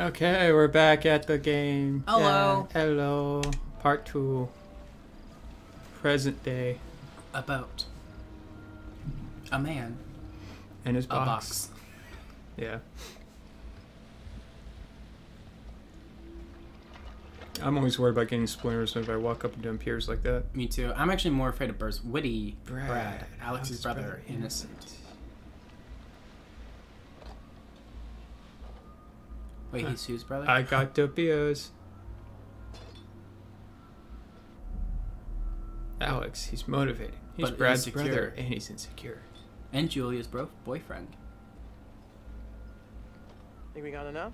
Okay, we're back at the game. Hello. Hello. Part two. Present day. About a man, And his a box. box. Yeah. I'm always worried about getting splinters if I walk up and down piers like that. Me too. I'm actually more afraid of birds. Witty, Brad, Brad, Alex's Alex's brother, brother, innocent. Wait, he's Sue's brother? I got the beers. Alex, he's motivated. He's But Brad's insecure. brother, and he's insecure. and Julia's bro- boyfriend. Think we got enough?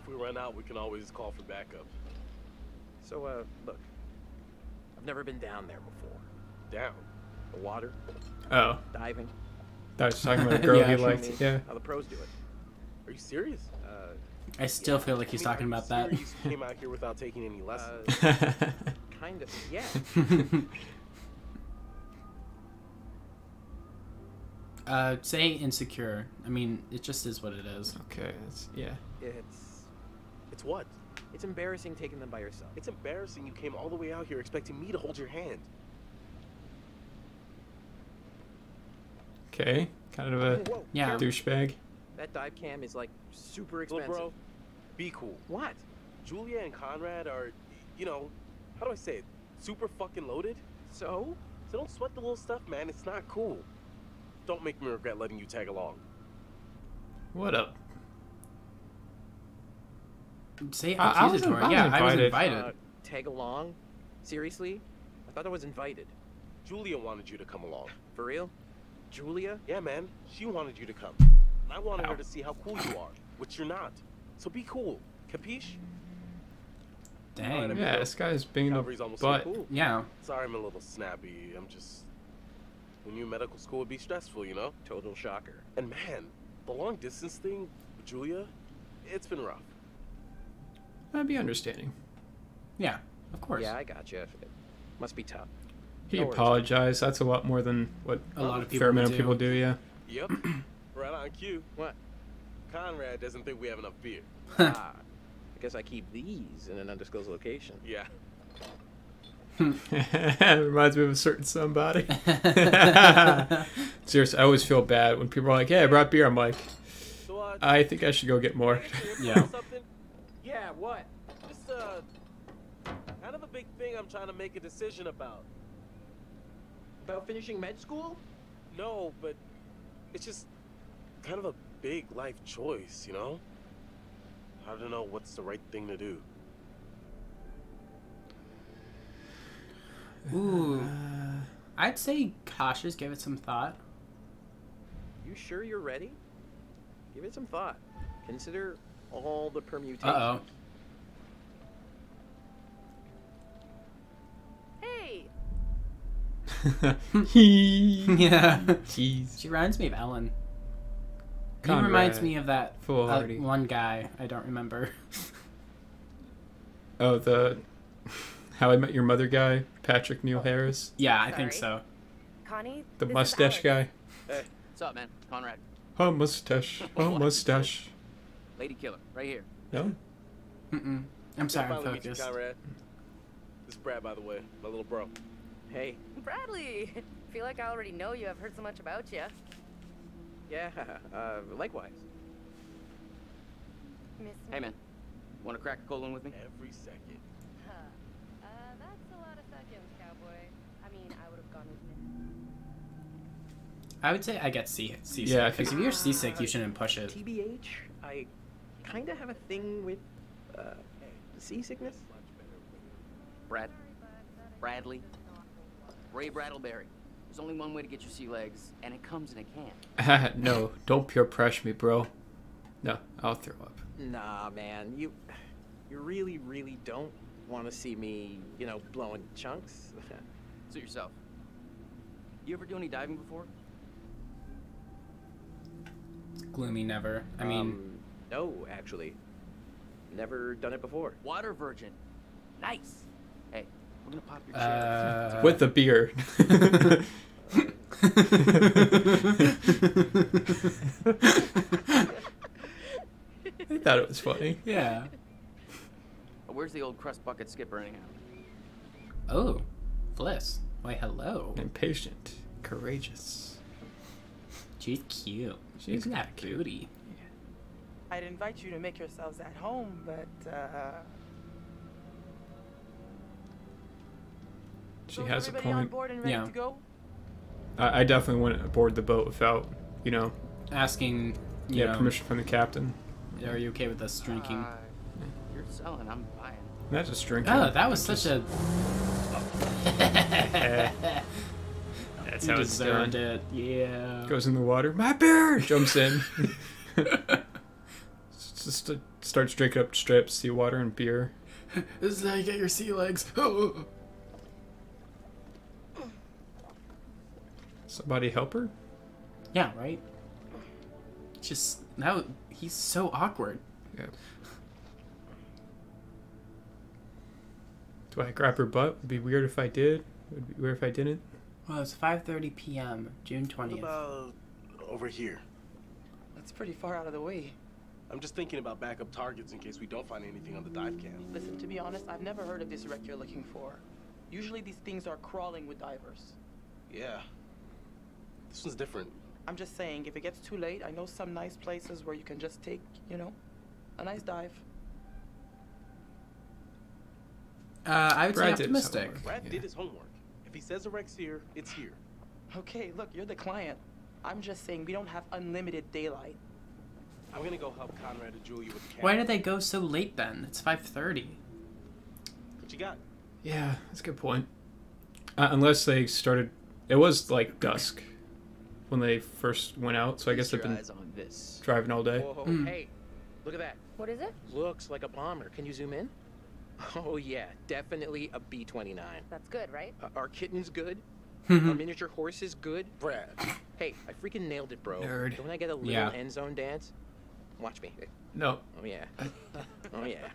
If we run out, we can always call for backup. So, uh, look. I've never been down there before. Down. The water, Oh, diving. I was talking about a girl Yeah, he liked. Yeah. How the pros do it. Are you serious? Uh, I still Yeah. feel like he's talking about that. came out here without taking any lessons. uh, kind of. Yeah. uh, say insecure. I mean, it just is what it is. okay, that's, yeah. It's it's what? it's embarrassing taking them by yourself. It's embarrassing you came all the way out here expecting me to hold your hand. Okay, kind of a Whoa, Yeah. douchebag. That dive cam is like super Little expensive. bro, be cool. What? Julia and Conrad are, you know, how do I say it? Super fucking loaded. So? So don't sweat the little stuff, man. It's not cool. Don't make me regret letting you tag along. What up? Say I- I was accusatory. inv- I yeah, was I was invited. invited. Uh, tag along? Seriously? I thought I was invited. Julia wanted you to come along. For real? Julia? Yeah, man. She wanted you to come. And I wanted Ow. her to see how cool you are, which you're not. So be cool. Capiche? Dang. Alright, I'm- Yeah, this guy's being a Calvary's almost butt. so cool. Yeah. Sorry I'm a little snappy. I'm just... When you medical school would be stressful, you know? Total shocker. And man, the long distance thing with Julia, it's been rough. I'd be understanding. Yeah. Of course. Yeah, I gotcha. It must be tough. He No apologized. That's a lot more than what A lot of people fair amount would of people do. Yeah. Yep. right on cue. What? Conrad doesn't think we have enough beer. ah, I guess I keep these in an undisclosed location. Yeah. It Reminds me of a certain somebody. Seriously, I always feel bad when people are like, "Hey, I brought beer." I'm like, So, uh, I think I should go get more. Yeah. Something? Yeah, what? Just, uh, kind of a big thing I'm trying to make a decision about. About finishing med school? No, but it's just kind of a big life choice, you know? I don't know what's the right thing to do. Ooh. I'd say cautious. Give it some thought. You sure you're ready? Give it some thought. Consider all the permutations. Uh Hey, He- yeah. Jeez. She reminds me of Ellen. He reminds me of that uh, one guy. I don't remember. Oh, the How I Met Your Mother guy, Patrick Neil Harris, yeah, I think so. Connie. the mustache guy. Hey, what's up, man? Conrad, Oh, mustache. Oh, mustache. lady killer, right here. No. Mm-mm. I'm sorry, I'm Finally meet you, focused. Conrad. This is Brad, by the way, my little bro. Hey, Bradley. Feel like I already know you. I've heard so much about you. Yeah, uh, likewise. Miss Hey, man, want to crack a cold one with me? Every second. Huh. Uh, that's a lot of seconds, cowboy. I mean, I would have gone with minutes. I would say I get sea- seasick. Yeah, because if you're seasick, you shouldn't push it. TBH, I kind of have a thing with uh, seasickness. Brad, Bradley, Ray Bradleberry. There's only one way to get your sea legs, and it comes in a can. no, don't peer pressure me, bro. No, I'll throw up. Nah, man, you you really, really don't want to see me, you know, blowing chunks. Suit yourself. You ever do any diving before? Gloomy never. I mean, Um, no, actually, never done it before. Water virgin. Nice. Hey, we're gonna pop your cherry. uh, With the beer. I thought it was funny. Yeah. Where's the old crust bucket skipper anyhow? Oh, Fliss. Why, hello. Impatient, courageous. She's cute. She's She's that cutie. I'd invite you to make yourselves at home, but uh, She so has a everybody on point. board and ready Yeah. to go? I, I definitely wouldn't aboard the boat without, you know, Asking, you yeah, know, permission from the captain. are you okay with us drinking? Uh, you're selling, I'm buying. Not just drinking. oh, that was such a. That's you how it's done. it. Yeah. Goes in the water. My beer jumps in. Just uh, starts drinking up strips, seawater, and beer. this is how you get your sea legs. Somebody help her? yeah, right. Just now, he's so awkward. Yeah. Do I grab her butt? Would be weird if I did. Would be weird if I didn't. Well, it's 5:30 p.m. June 20th. about over here? That's pretty far out of the way. I'm just thinking about backup targets in case we don't find anything on the dive cam. Listen, to be honest, I've never heard of this wreck you're looking for. Usually these things are crawling with divers. Yeah. This one's different. I'm just saying, if it gets too late, I know some nice places where you can just take, you know, a nice dive. Uh, I would say Brad did his optimistic. homework. Brad Yeah. did his homework. If he says the wreck's here, it's here. Okay, look, you're the client. I'm just saying we don't have unlimited daylight. I'm gonna go help Conrad and Julia with the camera. Why did they go so late then? It's 5:30. What you got? Yeah, that's a good point. Uh, unless they started, it was like dusk when they first went out, so I guess Feast they've been on this. driving all day. Whoa, Mm. hey, look at that. What is it? Looks like a bomber. Can you zoom in? Oh yeah, definitely a B-29. That's good, right? Uh, our kitten's good. Our miniature horse is good. Brad. Hey, I freaking nailed it, bro. Nerd. Don't I get a little Yeah. end zone dance? Watch me. No, Oh yeah. Oh yeah.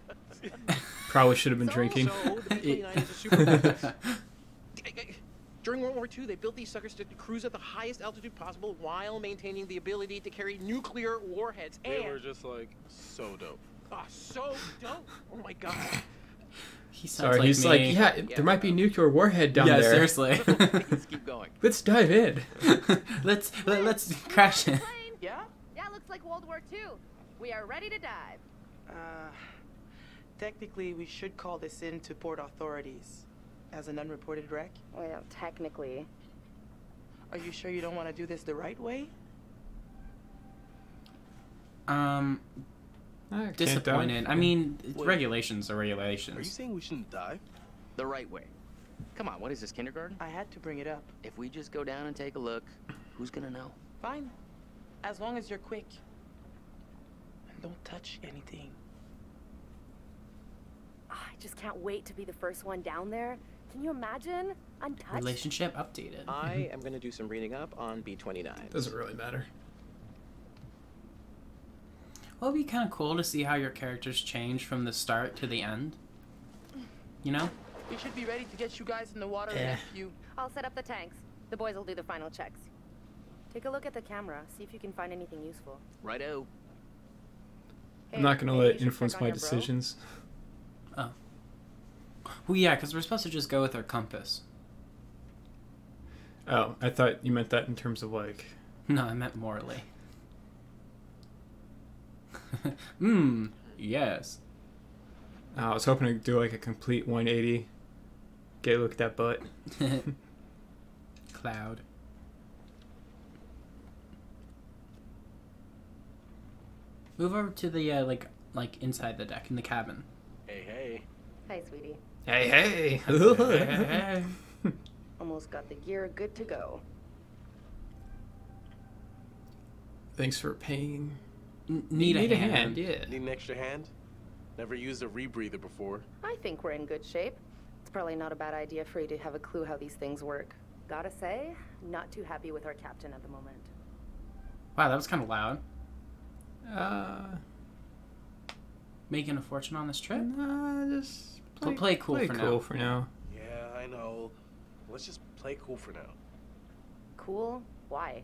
probably should have been So, drinking. So, the B-29 is a super fast. During World War II, they built these suckers to cruise at the highest altitude possible while maintaining the ability to carry nuclear warheads. They And were just like so dope. ah, so dope! Oh my god! He Sorry, like he's me. like, yeah, Yeah. there might be a nuclear warhead down yeah, there. seriously. Let's keep going. Let's dive in. let's let, let's crash it. Plane. Yeah? Yeah, looks like World War II. We are ready to dive. Uh, technically, we should call this in to port authorities as an unreported wreck. Well, technically. Are you sure you don't want to do this the right way? Um, I disappointed. I mean, Wait. regulations are regulations. Are you saying we shouldn't dive? The right way. Come on, what is this, kindergarten? I had to bring it up. If we just go down and take a look, who's gonna know? Fine. As long as you're quick. And don't touch anything. Ah, I just can't wait to be the first one down there. Can you imagine? Untouched. Relationship updated. I am gonna do some reading up on B-29. Doesn't really matter. Well, it'd be kind of cool to see how your characters change from the start to the end. You know? We should be ready to get you guys in the water in a few. I'll set up the tanks. The boys will do the final checks. Take a look at the camera. See if you can find anything useful. Righto. Hey, I'm not gonna let it influence my your bro. decisions. Oh. Well, yeah, because we're supposed to just go with our compass. Oh, I thought you meant that in terms of like. No, I meant morally. Hmm. yes. Oh, I was hoping to do like a complete 180. Get a look at that butt. Cloud. Move over to the uh, like like inside the deck in the cabin. Hey, hey. Hi, sweetie. Hey, hey. Almost got the gear good to go. Thanks for paying. N- need, a, hand. yeah. Need an extra hand? Never used a rebreather before. I think we're in good shape. It's probably not a bad idea for you to have a clue how these things work. Gotta say, not too happy with our captain at the moment. Wow, that was kind of loud. Uh, Making a fortune on this trip. nah, just Play- play cool play for cool now. for now. Yeah, I know. Let's just play cool for now. Cool? Why?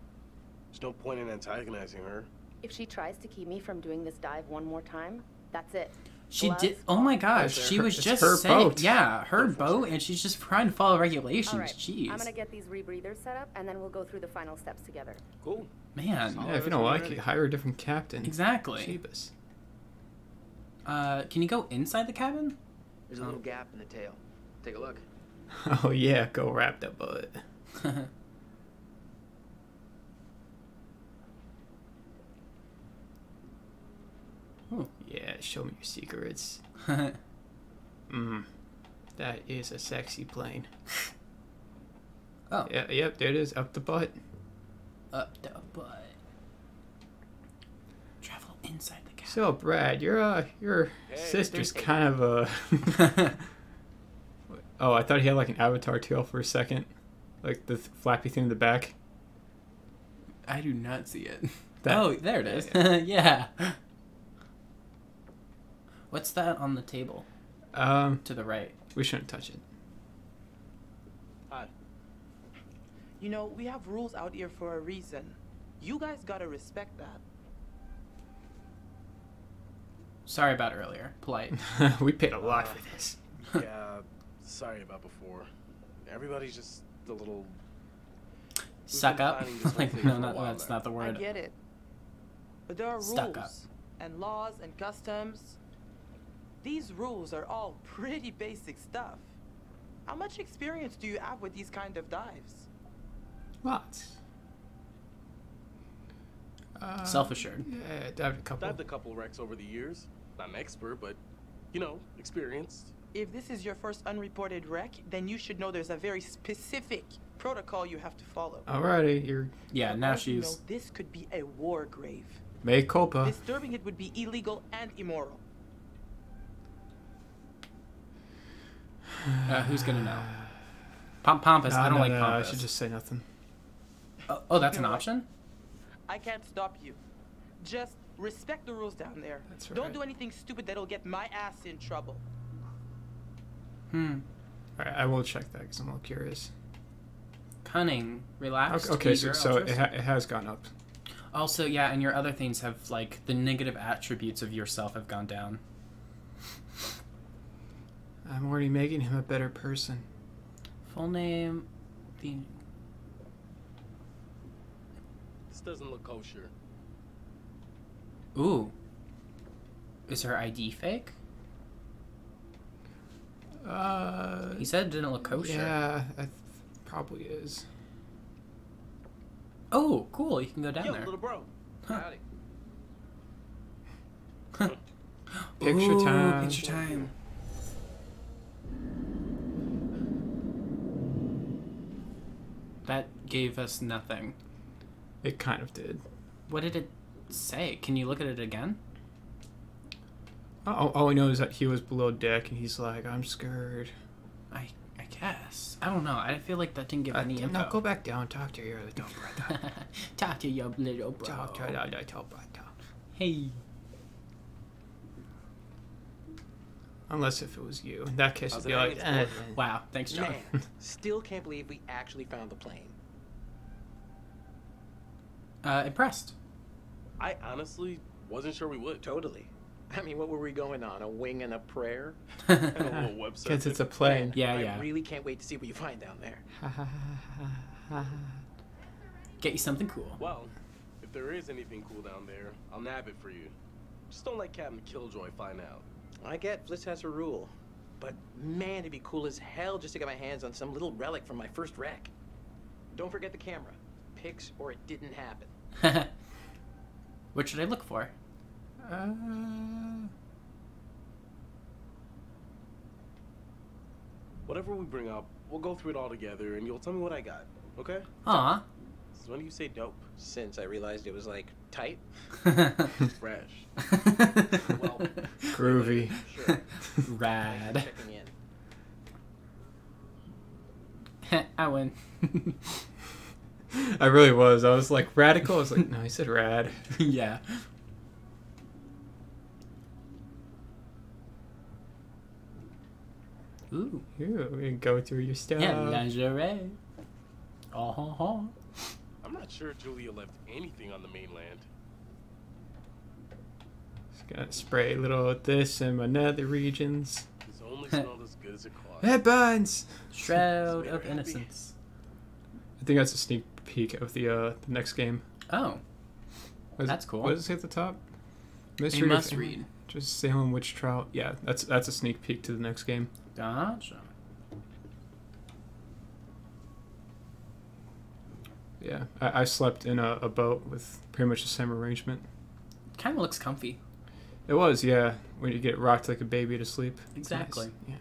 There's no point in antagonizing her. If she tries to keep me from doing this dive one more time, that's it. She Gloves did. Oh my gosh, she her- was it's just her saying, boat. yeah, her boat, and she's just trying to follow regulations. All right, Jeez, I'm gonna get these rebreathers set up, and then we'll go through the final steps together. Cool. man, Yeah, if you that's don't like it, hire a different captain. exactly. Jeebus. Uh, can you go inside the cabin? There's a little gap in the tail. Take a look. Oh yeah, go wrap that butt. Oh. Yeah, show me your secrets. Mmm. That is a sexy plane. oh, Yeah, yep, there it is, up the butt. up the butt. Travel inside the cabin. So, Brad, your uh, your Hey, sister's there's- kind of a. oh, I thought he had like an avatar tail for a second, like the th- flappy thing in the back. I do not see it. That- oh, there it is. yeah. What's that on the table Um, to the right? we shouldn't touch it. Hi. You know, we have rules out here for a reason. You guys gotta respect that. Sorry about earlier. Polite. we paid a lot for this. yeah, sorry about before. Everybody's just a little. Suck up. planning this whole like thing no, not that's now. not the word. I get it. But there are Stuck up. rules and laws and customs. These rules are all pretty basic stuff. How much experience do you have with these kind of dives? Lots. Uh, Self-assured. Yeah, dived a couple. Dived a couple wrecks over the years. Not an expert, but, you know, experienced. If this is your first unreported wreck, then you should know there's a very specific protocol you have to follow. Alrighty, you're Yeah, now as you know, she's. this could be a war grave. mea culpa. Disturbing it would be illegal and immoral. Uh, who's gonna know? Pom Pompous. No, I don't no, like no, I should just say nothing. Oh, oh, that's an You know what? option. I can't stop you. Just respect the rules down there. That's Don't do anything stupid that'll get my ass in trouble. Hmm. Alright, I will check that because I'm a little curious. Cunning, relaxed. Okay, okay so, so it, ha- it has gone up. Also, yeah, and your other things have like the negative attributes of yourself have gone down. I'm already making him a better person. Full name. The This doesn't look kosher. Ooh. Is her ID fake? Uh, He said it didn't look kosher. yeah, I th- probably is. Oh, cool. You can go down Yo, there. little bro. Huh. Howdy. Picture Ooh, time. Picture time. That gave us nothing. It kind of did. What did it say? Can you look at it again? All, all I know is that he was below deck, and he's like, "I'm scared." I I guess. I don't know. I feel like that didn't give Uh, any info. no, go back down. Talk to your little brother. Talk to your little bro. Talk to your little brother. Hey. Unless if it was you, in that case, How's it'd be like, eh. Wow. Thanks, John. Man, still can't believe we actually found the plane. Uh, impressed. I honestly wasn't sure we would. Totally. I mean, what were we going on? A wing and a prayer? And a little website. Because it's a plane. Yeah, I yeah. really can't wait to see what you find down there. Get you something cool. Well, if there is anything cool down there, I'll nab it for you. Just don't let Captain Killjoy find out. I get Fliss has a rule, but man, it'd be cool as hell just to get my hands on some little relic from my first wreck. Don't forget the camera. Pics or it didn't happen. what should I look for? Uh, Whatever we bring up, we'll go through it all together, and you'll tell me what I got. Okay? Aw. So when do you say dope? Since I realized it was like tight. Fresh. Well, groovy. Sure. Rad. I win. I really was. I was like radical. I was like, no, he said rad. yeah. Ooh. Ooh, we can go through your stuff. Yeah, lingerie. Oh, ho, ho. I'm not sure Julia left anything on the mainland. Just Gotta spray a little of this in my nether regions. It's only smelled as good as it costs. It burns! Shroud Very of happy. Innocence. I think that's a sneak peek of the uh, the next game. Oh, What is- That's cool. What does it say at the top? Mystery must read. Just Salem Witch Trial. Yeah, that's that's a sneak peek to the next game. Gotcha. Yeah, I, I slept in a, a boat with pretty much the same arrangement. Kind of looks comfy. It was, yeah, when you get rocked like a baby to sleep. It's nice, Exactly. Yeah.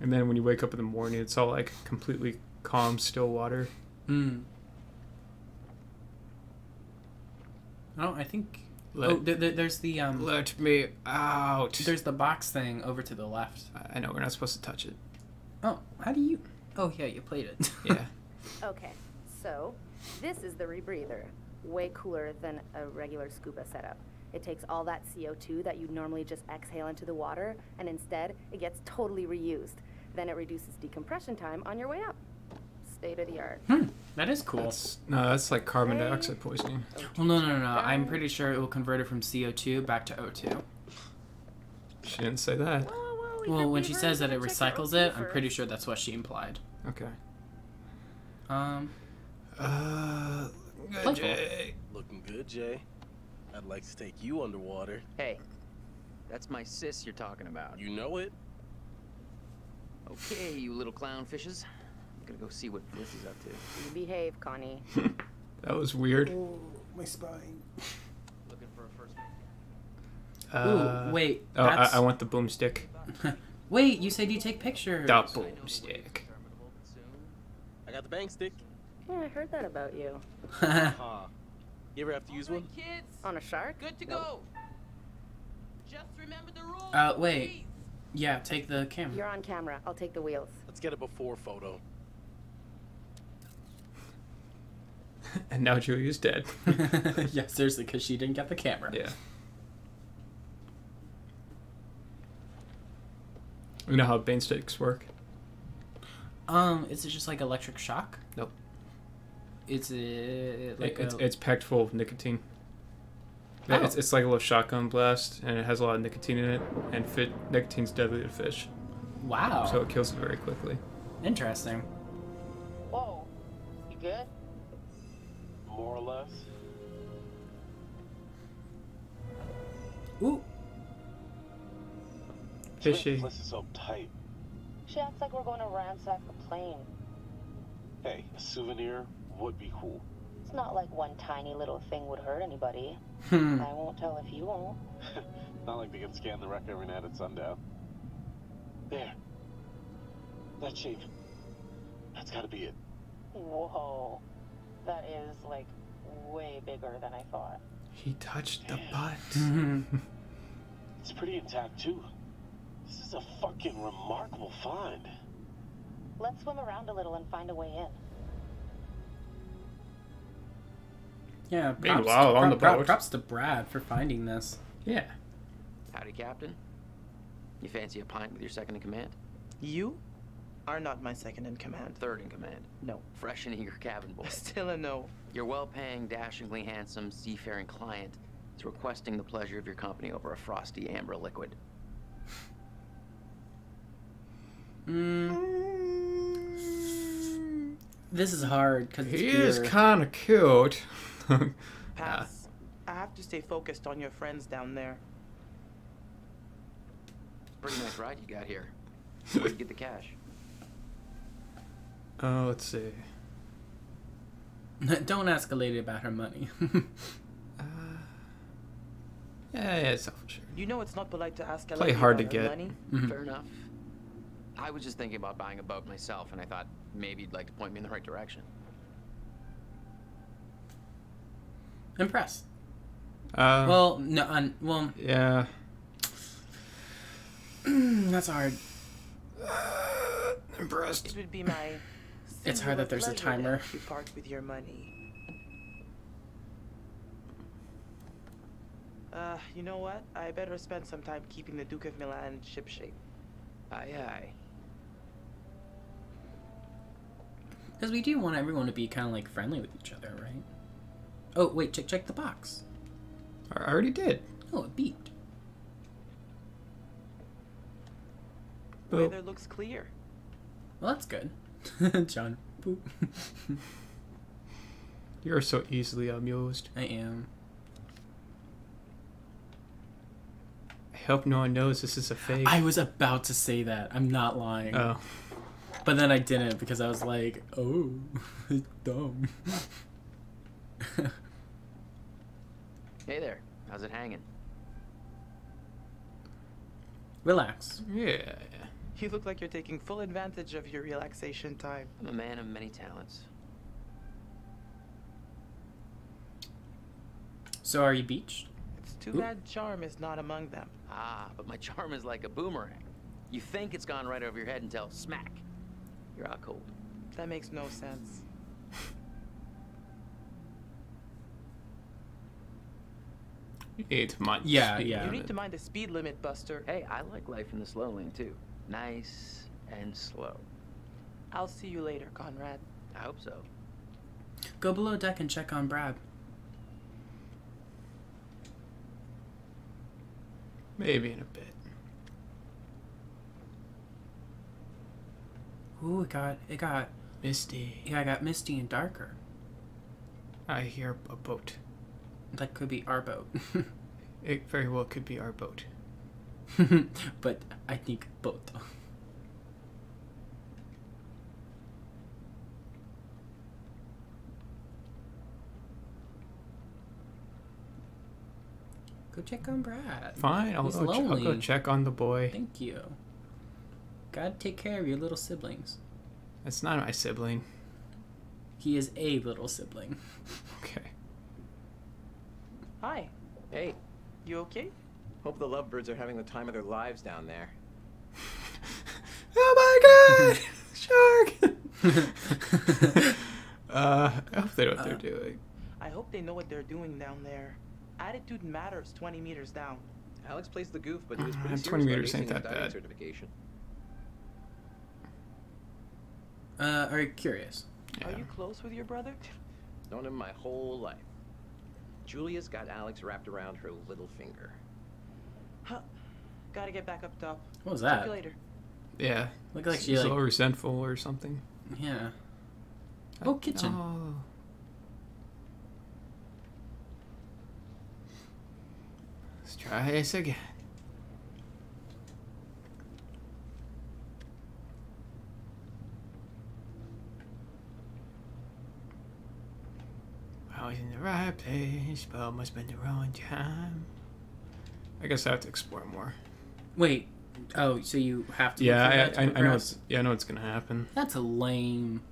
And then when you wake up in the morning, it's all like completely calm, still water. Hmm. Oh, I think. Let, oh, th- th- there's the um. let me out. There's the box thing over to the left. I- I know we're not supposed to touch it. Oh, how do you? Oh yeah, you played it. Yeah. Okay, so this is the rebreather. Way cooler than a regular scuba setup. It takes all that CO2 that you normally just exhale into the water, and instead it gets totally reused. Then it reduces decompression time on your way up. State of the art. hmm. That is cool. That's no, that's like carbon Hey. dioxide poisoning. Well, no, no, no, no. I'm pretty sure it will convert it from CO2 back to O2. She didn't say that. Whoa, whoa, whoa, we Well, when she says that it gotta check your recycles it, I'm pretty sure that's what she implied. Okay. Um, Uh, Playful. Jay. Looking good, Jay. I'd like to take you underwater. Hey, that's my sis you're talking about. You know it. Okay, you little clownfishes. I'm gonna go see what Fliss is up to. You behave, Connie. That was weird. my spine. Looking for a first mate. Uh, Ooh, wait. Oh, I, I want the boomstick. wait, you said you take pictures. The I know the world is boomstick. terminable, but soon. I got the bang stick. Yeah, I heard that about you. Huh. You ever have to use one? Kids. On a shark? Good to Nope. go. Just remember the rules. Uh, wait. please. yeah, take the camera. You're on camera. I'll take the wheels. Let's get a before photo. and now Julia's dead. yeah, seriously, because she didn't get the camera. yeah. You know how bang sticks work? Um, is it just like electric shock? Nope. It's a like it's, a, it's packed full of nicotine. Yeah, It's, Oh. it's like a little shotgun blast, and it has a lot of nicotine in it. And fit, nicotine's deadly to fish, wow. so it kills it very quickly. Interesting. Whoa. You good? More or less. Ooh. Fishy. Fliss is so tight. She acts like we're going to ransack the plane. Hey, a souvenir would be cool. It's not like one tiny little thing would hurt anybody. Hmm. I won't tell if you won't. Not like they can scan the wreck every night at sundown. There. That shape. That's gotta be it. Whoa. That is, like, way bigger than I thought. He touched the butt. It's pretty intact too. This is a fucking remarkable find. Let's swim around a little and find a way in. yeah. Props Meanwhile, to, on pro- the boat. props to Brad for finding this. yeah. Howdy, Captain. You fancy a pint with your second in command? You are not my second in command. Third in command. No. Fresh and eager cabin boy. Still a no. Your well-paying, dashingly handsome, seafaring client is requesting the pleasure of your company over a frosty amber liquid. Mm. This is hard because He is kind of cute. Pass. I have to stay focused on your friends down there. Pretty nice ride you got here. Where'd you get the cash? Oh, let's see. Don't ask a lady about her money. Uh, yeah, yeah, self-insured. You know it's not polite to ask a Play lady hard about to her get. money. Mhm. Fair enough. I was just thinking about buying a boat myself, and I thought maybe you'd like to point me in the right direction. Impressed. Uh, Well, no, un, well, yeah. that's hard. Impressed. It would be my. It's hard that there's a timer. You part with your money. Uh, you know what? I better spend some time keeping the Duke of Milan shipshape. Aye, aye. Because we do want everyone to be kind of like friendly with each other, right? Oh wait, check check the box. I already did. Oh, it beeped. Boop. Weather looks clear. Well, that's good. John. Boop. You're so easily amused. I am. I hope no one knows this is a fake. I was about to say that. I'm not lying. oh, But then I didn't because I was like, oh, it's dumb. Hey there. How's it hanging? Relax. yeah. You look like you're taking full advantage of your relaxation time. I'm a man of many talents. So are you beached? It's too Oop. bad charm is not among them. Ah, but my charm is like a boomerang. You think it's gone right over your head until smack. You're out cold. That makes no sense. You need to mind. the Yeah, speed yeah. You need to mind the speed limit, Buster. Hey, I like life in the slow lane too. Nice and slow. I'll see you later, Conrad. I hope so. Go below deck and check on Brad. Maybe in a bit. Ooh, it got it got Misty. yeah, I got misty and darker. I hear a boat. That could be our boat. It very well could be our boat. but I think both. Go check on Brad. Fine, I'll, He's go, ch- I'll go check on the boy. Thank you. Gotta take care of your little siblings. That's not my sibling. He is a little sibling. Okay. Hi, Hey, you okay? Hope the lovebirds are having the time of their lives down there. oh my god! Shark! uh, I hope they know what they're Uh, doing. I hope they know what they're doing down there. Attitude matters 20 meters down. Alex plays the goof, but he was Uh, 20 meters ain't that bad. certification. Uh, are you curious? Yeah. Are you close with your brother? Known him my whole life. Julia's got Alex wrapped around her little finger. Huh. Gotta get back up top. What was that? Talk that? to you later. Yeah. Look like She's she a like little resentful or something. yeah. Oh, oh kitchen. Oh. Let's try this again. I was in the right place, but must have been the wrong time. I guess I have to explore more. Wait. Oh, so you have to. Yeah, I, that to I, I know it's yeah, I know it's gonna happen. That's a lame.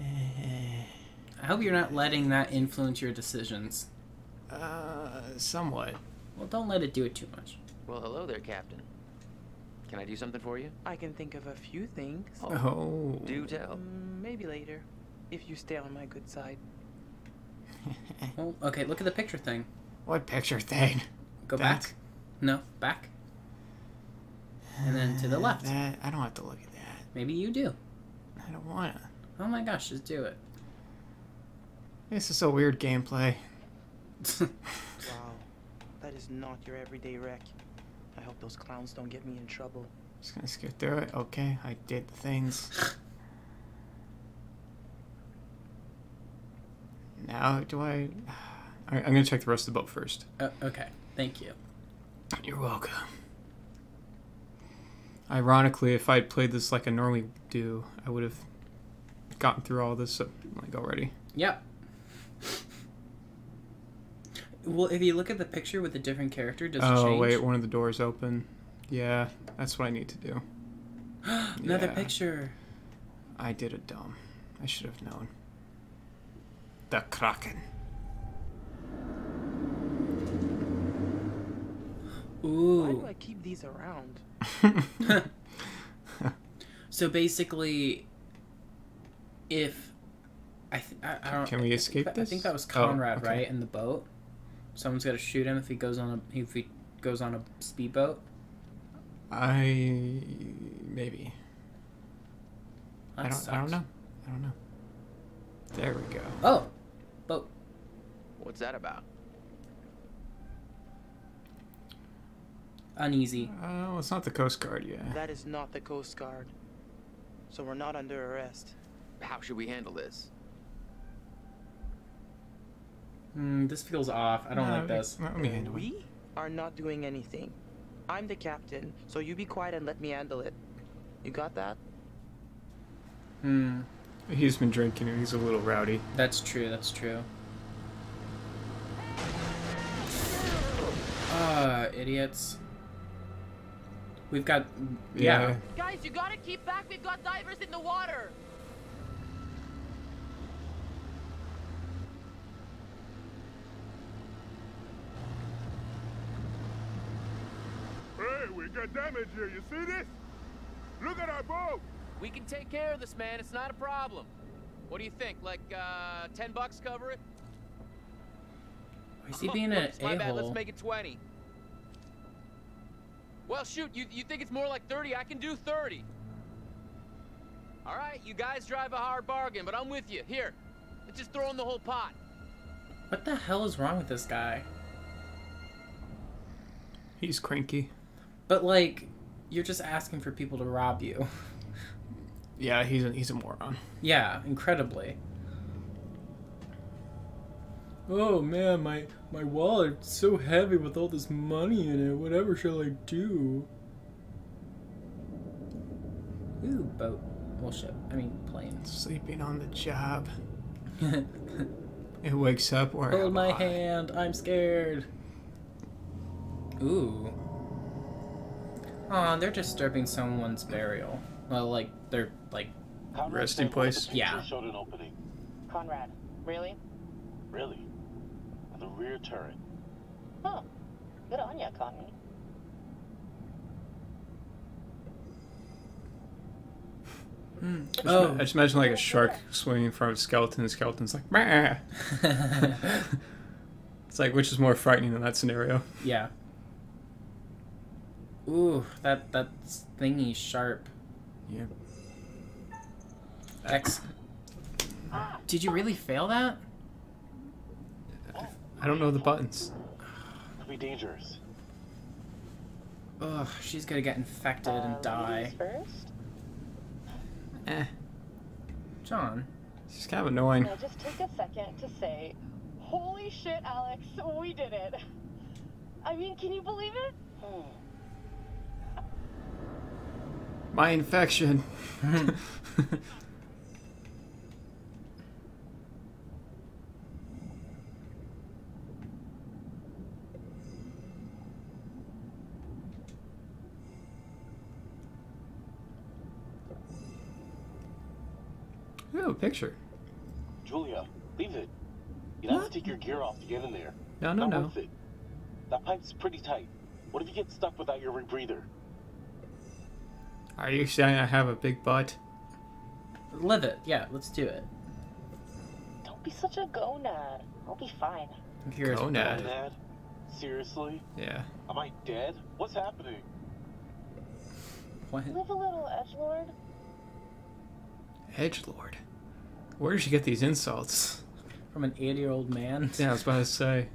I hope you're not letting that influence your decisions. Uh, somewhat. Well, don't let it do it too much. well, hello there, Captain. Can I do something for you? I can think of a few things. Oh. Do tell. Mm, maybe later. If you stay on my good side. Well, okay, look at the picture thing. What picture thing? Go That? back. No, back. And then to the uh, left. That I don't have to look at that. Maybe you do. I don't wanna. Oh my gosh, just do it. This is a weird gameplay. Wow. That is not your everyday wreck. I hope those clowns don't get me in trouble. Just gonna skip through it. Okay, I did the things. now do I? Alright, I'm gonna check the rest of the boat first. Uh, okay, thank you. You're welcome. Ironically, if I played this like I normally do, I would have gotten through all this uh, like already. Yep. Well, if you look at the picture with a different character, does it oh wait, one of the doors open. Yeah, that's what I need to do. Another Yeah. picture. I did it dumb. I should have known. The Kraken. Why do Ooh. I keep these around? So basically, if I, th- I, I don't. Can we I think escape that- I think that was Oh, Conrad, okay. right, in the boat. Someone's got to shoot him if he goes on a if he goes on a speedboat. I maybe. That I don't. I don't know. I don't know. There we go. Oh, boat. What's that about? Uneasy. Uh, well, it's not the Coast Guard, yeah. That is not the Coast Guard. So we're not under arrest. How should we handle this? Hmm, this feels off. I don't No, like this. Let me handle it. We are not doing anything. I'm the captain, so you be quiet and let me handle it. You got that? Hmm, He's been drinking and he's a little rowdy. that's true. That's true. Ah, idiots. We've got. Yeah. Yeah. Guys, you gotta keep back. We've got divers in the water. Hey, we got damage here. You see this? Look at our boat. We can take care of this, man. It's not a problem. What do you think? Like, uh, 10 bucks cover it? Why is he being an Whoops, my bad. Let's make it 20. Well, shoot, you, you think it's more like 30? I can do 30. All right, you guys drive a hard bargain, but I'm with you. Here, let's just throw in the whole pot. What the hell is wrong with this guy? He's cranky. But like, you're just asking for people to rob you. Yeah, he's a, he's a moron. yeah, incredibly. Oh man, my my wallet's so heavy with all this money in it. Whatever shall I do? Ooh, boat. Well, ship. I mean, plane. Sleeping on the job. It wakes up where Hold my I? hand. I'm scared. Ooh. Aw, they're disturbing someone's burial. Well, like, they're, like, Resting place. Yeah. Showed an opening. Conrad, really? Really? In the rear turret. Huh. Good on ya, Connie. Just Oh. ima- I just imagine like a shark swimming in front of a skeleton. The skeleton's like, "Meh." it's like, which is more frightening in that scenario? yeah. Ooh, that, that thingy sharp. Yeah. X. Ah. Did you really fail that? I don't know the buttons. Could be dangerous. Ugh, she's gonna get infected and Uh, die. First, Eh. John. It's just kind of annoying. now just take a second to say, "Holy shit, Alex, we did it!" I mean, can you believe it? My infection. Ooh, a picture. Julia, leave it. You have to take your gear off to get in there. No, no, Not no. worth it. That pipe's pretty tight. What if you get stuck without your rebreather? Are you saying I have a big butt? Live it. Yeah, let's do it. Don't be such a gonad. I'll be fine. Here's Gonad. Dad? Seriously? Yeah. Am I dead? What's happening? What? Live a little, edgelord. Edge Lord. Where did you get these insults? From an 80 year old man? Yeah, I was about to say.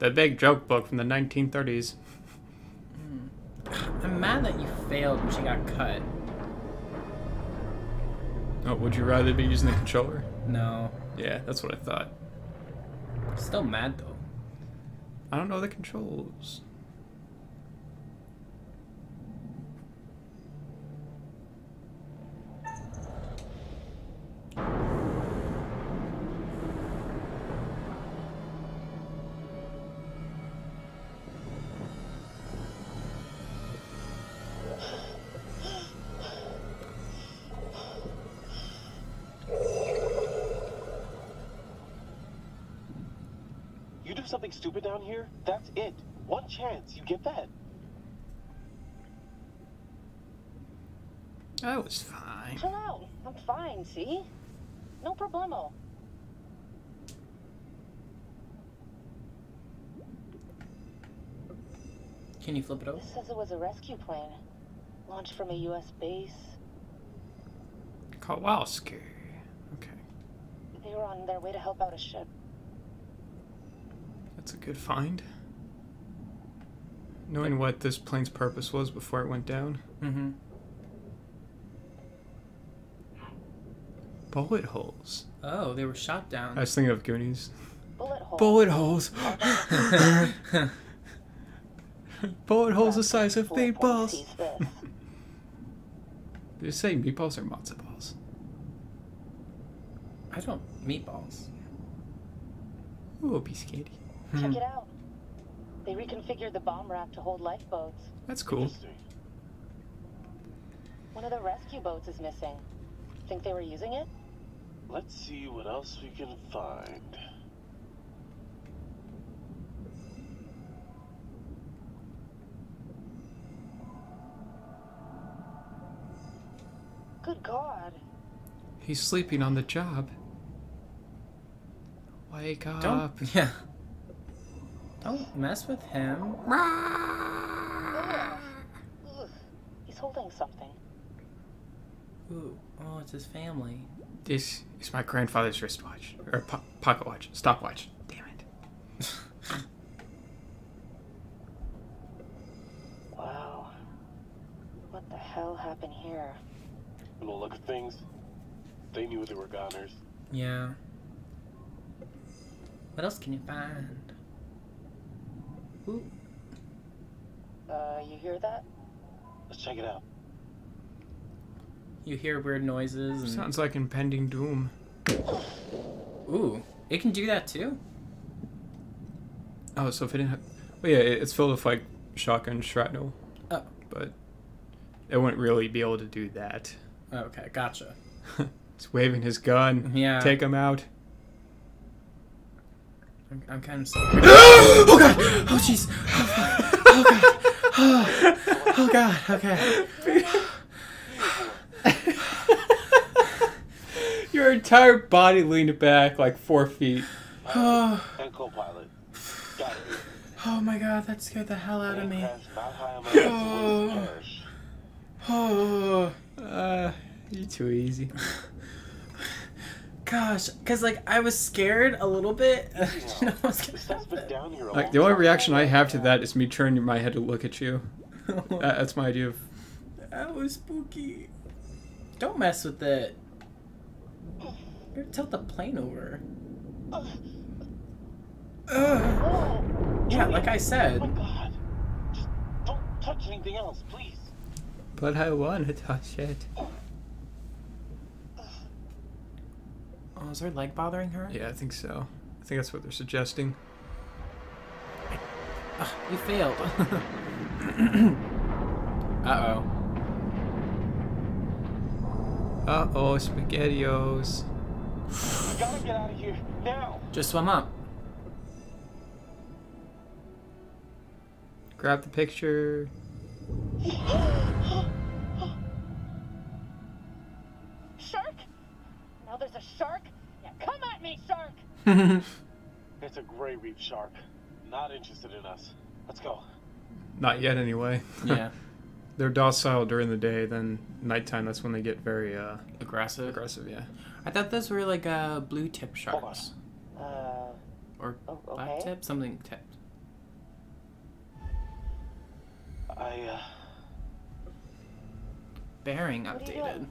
The big joke book from the 1930s. Hmm. I'm mad that you failed when she got cut. Oh, would you rather be using the controller? No. Yeah, that's what I thought. Still mad though. I don't know the controls. Do something stupid down here, that's it. One chance, you get that. I was fine. Chill out. I'm fine, see? No problemo. Can you flip it over? This says it was a rescue plane. Launched from a U.S. base. Kowalski. Okay. They were on their way to help out a ship. That's a good find. Knowing what this plane's purpose was before it went down. Mm-hmm. Bullet holes. Oh, they were shot down. I was thinking of Goonies. Bullet hole. Bullet holes. Bullet holes the size of meatballs. sees this. Did you say meatballs or matzo balls? I don't meatballs. Ooh, a piece of candy. Check hmm. it out. They reconfigured the bomb rack to hold lifeboats. That's cool. One of the rescue boats is missing. Think they were using it? Let's see what else we can find. Good God. He's sleeping on the job. Wake up. Don't. Yeah. Don't mess with him. Ugh. Ugh. He's holding something. Ooh. Oh, it's his family. This is my grandfather's wristwatch. Or po- pocket watch. Stopwatch. Damn it. Wow. What the hell happened here? From the look of things, they knew they were goners. Yeah. What else can you find? Ooh. Uh, you hear that? Let's check it out. You hear weird noises and Sounds like impending doom. ooh, it can do that too. Oh, so if it didn't have. Well, yeah, it's filled with like shotgun shrapnel. Oh. But it wouldn't really be able to do that. Okay, gotcha. He's waving his gun. Yeah. Take him out. I'm, I'm kind of scared. oh god! Oh jeez! Oh god! Oh, oh god! Okay. Your entire body leaned back like four feet. Oh, And co-pilot. Got it. oh my god! That scared the hell out of me. crash not high on my list of ways to perish. Oh Uh, you too easy. Gosh! Cause like I was scared a little bit. I know what was This gonna stuff's been happen. down here a Like the only reaction I have to that is me turning my head to look at you. Uh, that's my idea of. That was spooky. Don't mess with it. You're tilt the plane over. Ugh. Whoa! Yeah, like I Oh said. my god. Just don't touch anything else, please. But I want to touch it. Oh, is her leg bothering her? Yeah, I think so. I think that's what they're suggesting. Ugh, you failed. uh oh. Uh oh, spaghettios. We gotta get out of here now. Just swim up. Grab the picture. It's a gray reef shark. Not interested in us. Let's go. Not yet, anyway. Yeah. They're docile during the day, then nighttime, that's when they get very uh, Aggressive. aggressive, yeah. I thought those were like uh, blue tip sharks. Uh, Or oh, black tip? Something tipped. I, uh, Bearing What are you updated. doing?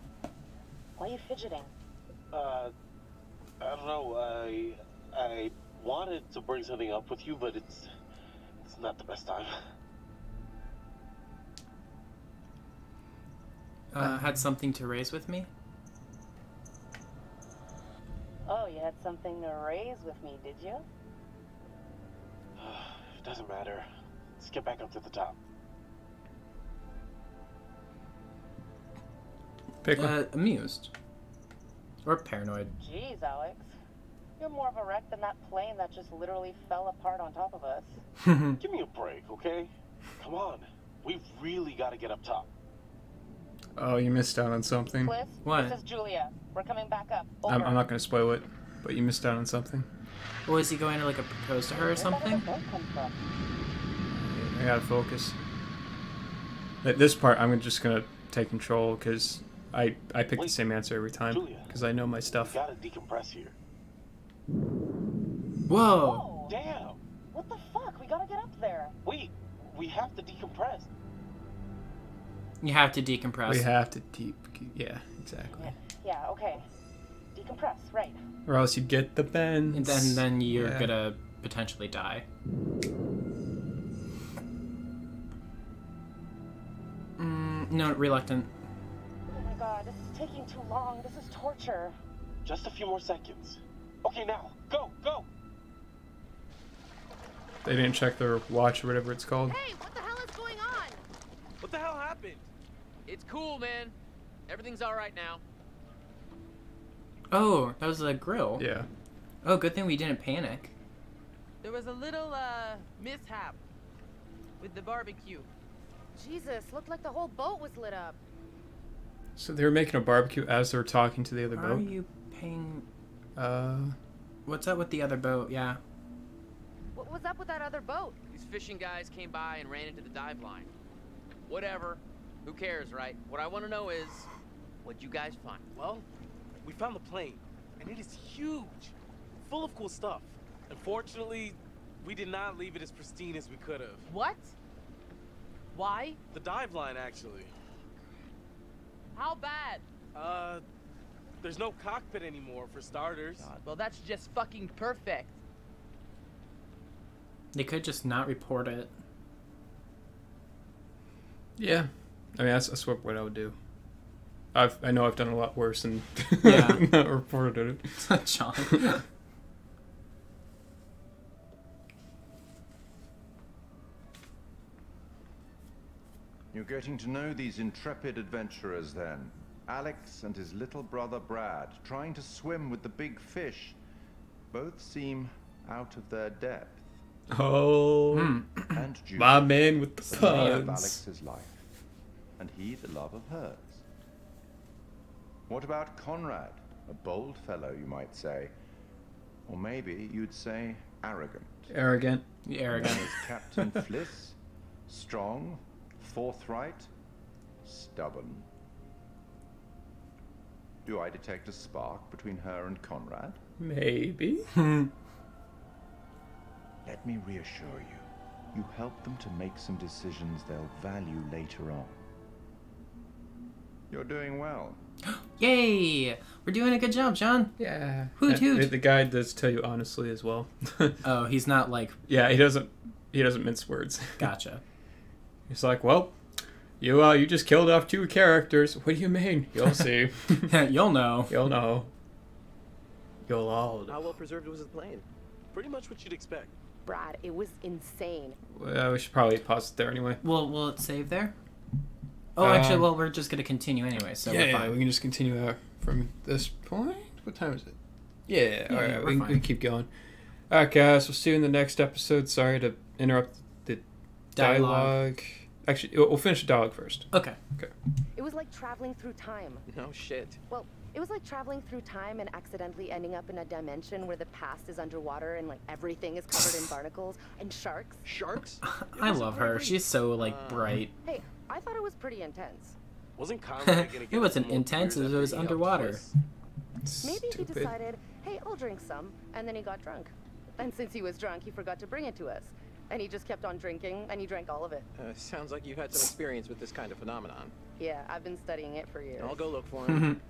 Why are you fidgeting? uh, I don't know. I, I wanted to bring something up with you, but it's, it's not the best time. Uh, had something to raise with me? Oh, you had something to raise with me, did you? it doesn't matter. Let's get back up to the top. Pick one. Uh, amused. Or paranoid. Jeez, Alex. You're more of a wreck than that plane that just literally fell apart on top of us. Give me a break, okay? Come on. We've really got to get up top. oh, you missed out on something. Fliss, What? this is Julia. We're coming back up. I'm, I'm not going to spoil it, but you missed out on something. Or is he going to like propose to her or Where the hell something? did that come from? I gotta focus. At this part, I'm just gonna take control because I I pick the same answer every time because I know my stuff. got to decompress here. Whoa! Whoa! Damn. What the fuck? We gotta get up there. Wait. we have to decompress. You have to decompress. We have to deep. Yeah, exactly. Yeah, okay. Decompress, right. Or else you get the bends. and then then you're Yeah. gonna potentially die. Mm, no, reluctant. Oh my god, this is taking too long. This is torture. Just a few more seconds. Okay, now, go, go! They didn't check their watch or whatever it's called. Hey, what the hell is going on? What the hell happened? It's cool, man. Everything's all right now. Oh, that was a grill. Yeah. Oh, good thing we didn't panic. There was a little, uh, mishap with the barbecue. Jesus, looked like the whole boat was lit up. So they were making a barbecue as they were talking to the other Are boat. Are you paying? Uh, What's up with the other boat? Yeah. What was up with that other boat? These fishing guys came by and ran into the dive line. Whatever. Who cares, right? What I want to know is, what'd you guys find? Well, we found the plane, and it is huge, full of cool stuff. Unfortunately, we did not leave it as pristine as we could have. What? Why? The dive line, actually. How bad? Uh, there's no cockpit anymore, for starters. God, well, that's just fucking perfect. They could just not report it. yeah. I mean, that's, that's what, what I would do. I've, I know I've done a lot worse and Yeah. not reported it. John. You're getting to know these intrepid adventurers then. Alex and his little brother Brad, trying to swim with the big fish. Both seem out of their depth. Oh, Hmm. And Julia, my man with the the love of puns. Alex's life. And he the love of hers. What about Conrad? A bold fellow, you might say. Or maybe you'd say arrogant. Arrogant. You arrogant. as Captain Fliss, strong, forthright, stubborn. Do I detect a spark between her and Conrad? Maybe. Let me reassure you. You help them to make some decisions they'll value later on. You're doing well. Yay! We're doing a good job, John. Yeah. Hoot, hoot. The, the guy does tell you honestly as well. Oh, he's not like yeah, he doesn't. He doesn't mince words. gotcha. He's like, well, you uh, you just killed off two characters. What do you mean? You'll see. You'll know. You'll know. You'll all. How well preserved was the plane? Pretty much what you'd expect. Brad, it was insane. Well, we should probably pause it there anyway. Will will it save there? Oh, actually, Um, well, we're just gonna continue anyway, so yeah, we're yeah, fine. we can just continue out from this point. What time is it? Yeah, Yeah, all right, yeah, we're we, can, we can keep going. All right, guys, we'll see you in the next episode. Sorry to interrupt the Dialogue. dialogue. Actually, we'll we'll finish the dialogue first. Okay. Okay. It was like traveling through time. No shit. Well, it was like traveling through time and accidentally ending up in a dimension where the past is underwater and like everything is covered in barnacles and sharks. Sharks? I love her. She's so like bright. Hey, I thought it was pretty intense. Wasn't Conrad gonna get It wasn't intense, it was after he helped underwater. us? Maybe he decided, hey, I'll drink some, and then he got drunk. And since he was drunk, he forgot to bring it to us. And he just kept on drinking, and he drank all of it. Uh, sounds like you've had some experience with this kind of phenomenon. Yeah, I've been studying it for years. I'll go look for him.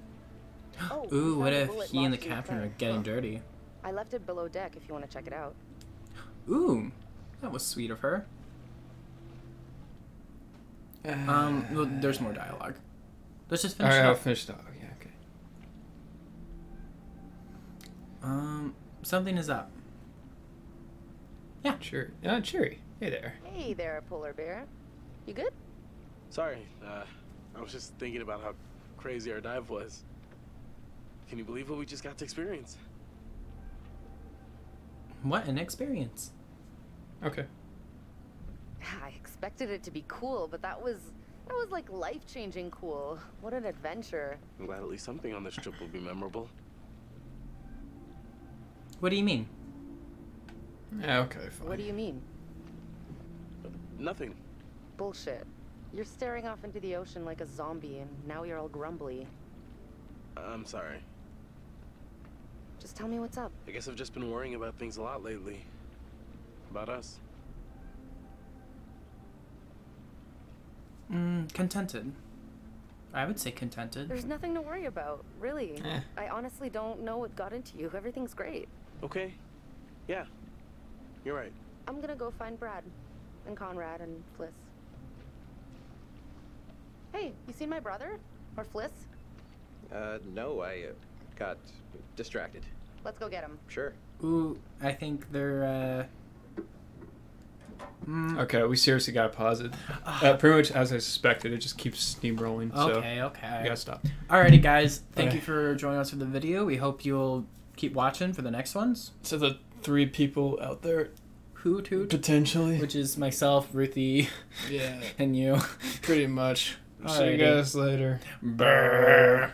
Oh, Ooh, what if he and the lodged in the captain are plank. getting dirty? I left it below deck if you want to check it out. Ooh, that was sweet of her. Um, well, there's more dialogue. Let's just finish right, it I'll finish the dialogue. Yeah, okay. Um, something is up. Yeah. Sure. Uh, Cherry. Hey there. Hey there, polar bear. You good? Sorry, uh, I was just thinking about how crazy our dive was. Can you believe what we just got to experience? What an experience. Okay. I expected it to be cool, but that was that was like life-changing cool. What an adventure. I'm glad at least something on this trip will be memorable. What do you mean? Yeah, okay, fine. What do you mean? Nothing. Bullshit. You're staring off into the ocean like a zombie, and now you're all grumbly. I'm sorry. Just tell me what's up. I guess I've just been worrying about things a lot lately. About us. Mm, contented. I would say contented. There's nothing to worry about, really. Eh. I honestly don't know what got into you. Everything's great. Okay. Yeah. You're right. I'm gonna go find Brad and Conrad and Fliss. Hey, you seen my brother? Or Fliss? Uh, no, I uh, got distracted. Let's go get him. Sure. Ooh, I think they're. uh... Mm, Okay, we seriously gotta pause it. Uh, pretty much as I suspected, it just keeps steamrolling. So okay, okay. we gotta stop. Alrighty, guys. Thank Okay. you for joining us for the video. We hope you'll keep watching for the next ones. So the three people out there Hoot hoot. potentially. Which is myself, Ruthie, Yeah, and you. pretty much. See you guys later. Brr.